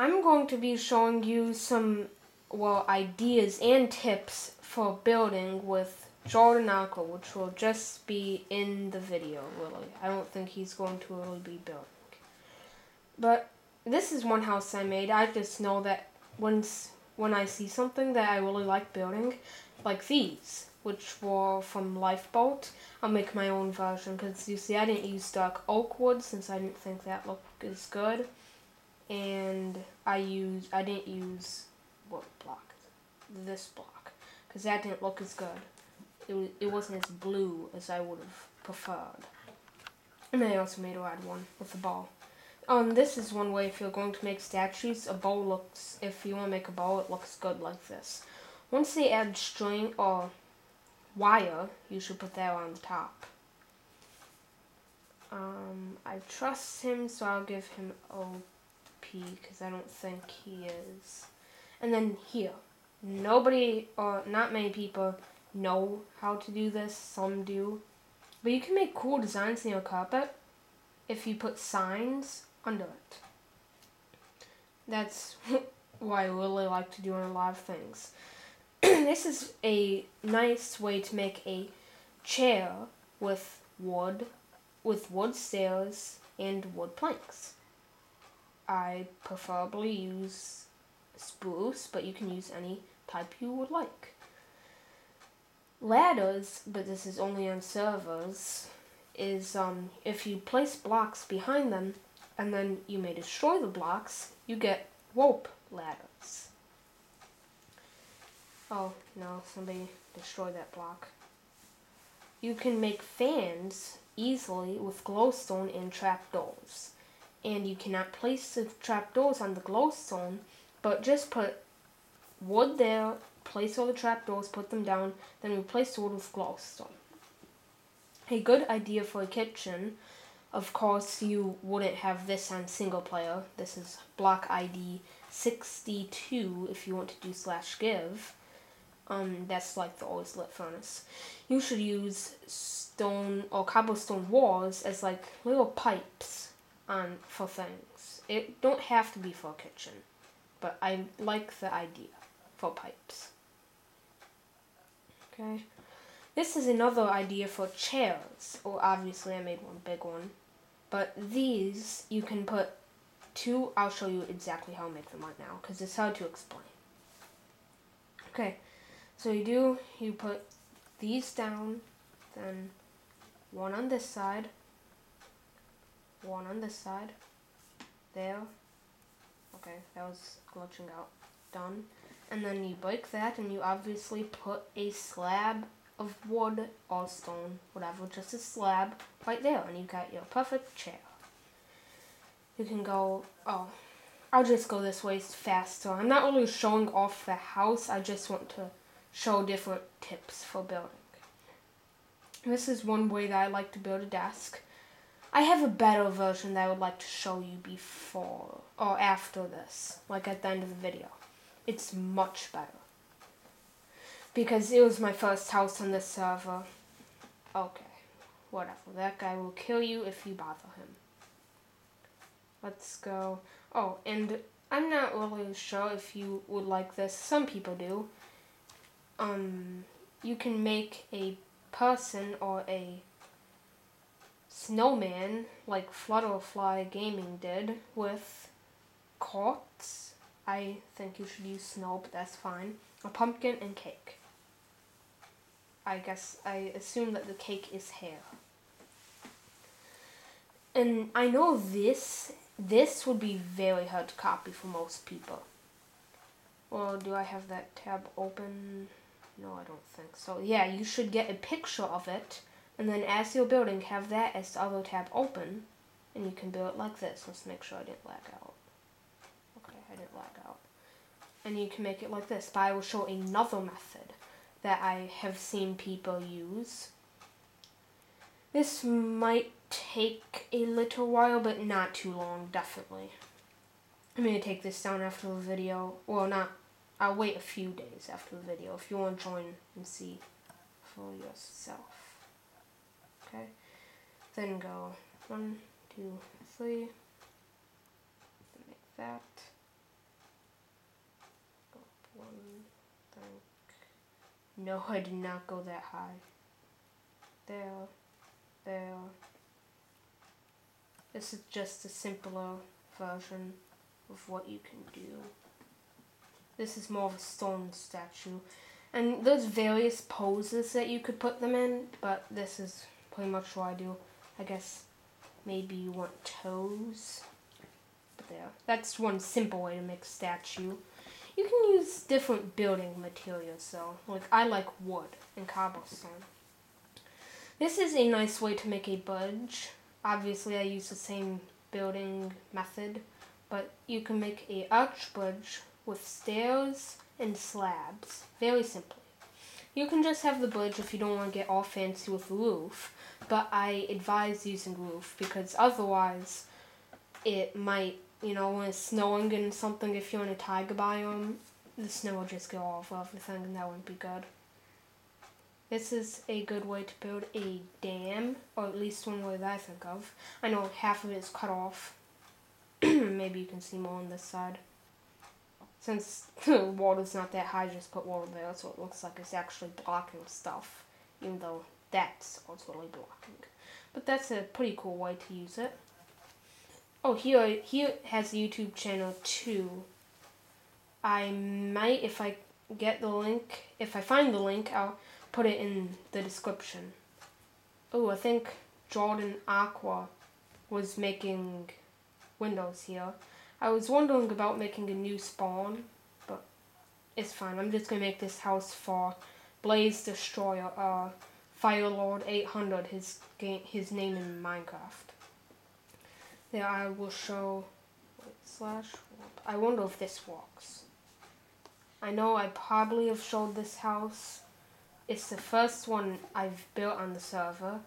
I'm going to be showing you some, well, ideas and tips for building with Jordan Alco, which will just be in the video, really. I don't think he's going to really be building. But this is one house I made. I just know that once when I see something that I really like building, like these, which were from Lifeboat, I'll make my own version because you see I didn't use dark oak wood since I didn't think that looked as good, and I use I didn't use what block? This block because that didn't look as good. It was, it wasn't as blue as I would have preferred. And I also made a red one with the ball. Um, this is one way if you're going to make statues, a bow looks, if you want to make a bow, it looks good like this. Once they add string or wire, you should put that on the top. Um, I trust him, so I'll give him OP, because I don't think he is. And then here, nobody, or not many people, know how to do this, some do. But you can make cool designs in your carpet if you put signs under it. That's what I really like to do in a lot of things. this is a nice way to make a chair with wood, with wood stairs and wood planks. I preferably use spruce, but you can use any type you would like. Ladders, but this is only on servers, is um, if you place blocks behind them, and then you may destroy the blocks, you get rope ladders. Oh, no, somebody destroyed that block. You can make fans easily with glowstone and trapdoors. And you cannot place the trapdoors on the glowstone, but just put wood there, place all the trapdoors, put them down, then replace the wood with glowstone. A good idea for a kitchen of course, you wouldn't have this on single player. This is block ID 62 if you want to do slash give. Um, that's like the always lit furnace. You should use stone or cobblestone walls as like little pipes on for things. It don't have to be for a kitchen, but I like the idea for pipes. Okay. This is another idea for chairs. Well, obviously I made one big one. But these, you can put two, I'll show you exactly how I make them right now, because it's hard to explain. Okay, so you do, you put these down, then one on this side, one on this side, there, okay, that was glitching out, done, and then you break that, and you obviously put a slab of wood or stone, whatever, just a slab right there, and you got your perfect chair. You can go, oh, I'll just go this way faster. I'm not really showing off the house, I just want to show different tips for building. This is one way that I like to build a desk. I have a better version that I would like to show you before or after this, like at the end of the video. It's much better because it was my first house on the server. Okay, whatever. That guy will kill you if you bother him. Let's go. Oh, and I'm not really sure if you would like this. Some people do. Um, you can make a person or a snowman like Flutterfly Gaming did with quartz. I think you should use snow, but that's fine. A pumpkin and cake. I guess I assume that the cake is hair. And I know this this would be very hard to copy for most people. Well, do I have that tab open? No, I don't think so. Yeah, you should get a picture of it, and then as you're building, have that as the other tab open, and you can build it like this. Let's make sure I didn't lag out. Okay, I didn't lag out. And you can make it like this, but I will show another method that I have seen people use. This might take a little while, but not too long, definitely. I'm going to take this down after the video. Well, not, I'll wait a few days after the video if you want to join and see for yourself okay. Then go one, two, three. Make that. Go up one, think. No, I did not go that high. There, there. This is just a simpler version of what you can do. This is more of a stone statue. And there's various poses that you could put them in, but this is much what I do. I guess maybe you want toes. But there. That's one simple way to make a statue. You can use different building materials though. Like I like wood and cobblestone. This is a nice way to make a budge. Obviously I use the same building method, but you can make a arch budge with stairs and slabs. Very simply. You can just have the bridge if you don't want to get all fancy with the roof, but I advise using roof because otherwise it might, you know, when it's snowing and something, if you're in a taiga biome, the snow will just go off everything and that wouldn't be good. This is a good way to build a dam, or at least one way that I think of. I know half of it is cut off. Maybe you can see more on this side. Since the water's not that high, just put water there so it looks like it's actually blocking stuff. Even though that's ultimately blocking. But that's a pretty cool way to use it. Oh, here, here has the YouTube channel too. I might, if I get the link, if I find the link, I'll put it in the description. Oh, I think Jordan Aqua was making windows here. I was wondering about making a new spawn, but it's fine. I'm just gonna make this house for Blaze Destroyer, uh, Firelord 800, his game, his name in Minecraft. There I will show, wait, slash, I wonder if this works. I know I probably have showed this house it's the first one I've built on the server.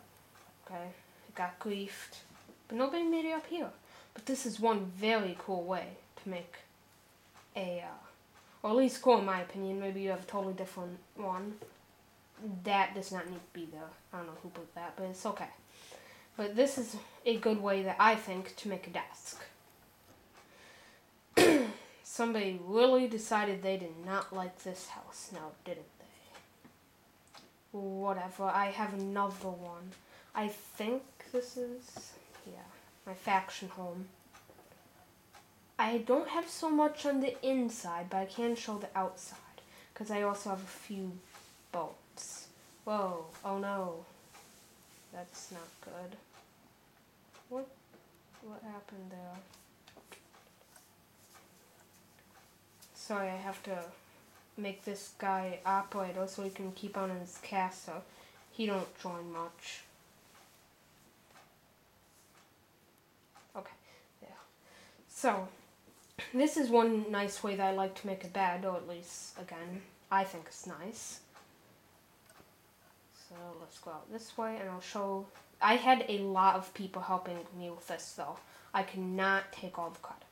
Okay, it got griefed, but nobody made it up here. But this is one very cool way to make a, uh, or at least cool in my opinion. Maybe you have a totally different one. That does not need to be there. I don't know who put that, but it's okay. But this is a good way that I think to make a desk. Somebody really decided they did not like this house now, didn't they? whatever. I have another one. I think this is, yeah, my faction home. I don't have so much on the inside, but I can show the outside. Because I also have a few bolts. Whoa, oh no. That's not good. What, what happened there? Sorry, I have to make this guy operator so he can keep on his cast so he don't join much. Okay, yeah. So, this is one nice way that I like to make a bed, or at least, again, I think it's nice. So let's go out this way and I'll show, I had a lot of people helping me with this though. I cannot take all the credit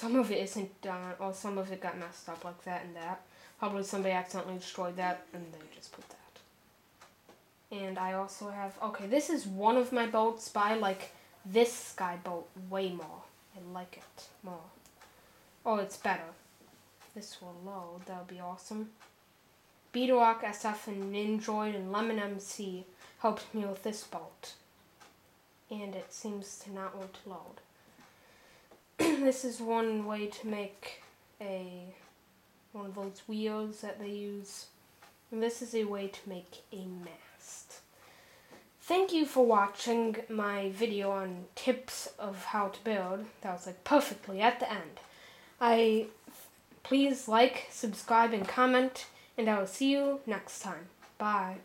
some of it isn't done, or some of it got messed up like that and that. Probably somebody accidentally destroyed that, and they just put that. And I also have, okay, this is one of my boats, I like this sky boat way more. I like it more. Oh, it's better. This will load, That'll be awesome. Beetrock, SF, and Nindroid, and Lemon MC helped me with this boat. And it seems to not want to load. this is one way to make a one of those wheels that they use. And this is a way to make a mast. Thank you for watching my video on tips of how to build. That was like perfectly at the end. I please like, subscribe, and comment, and I will see you next time. Bye.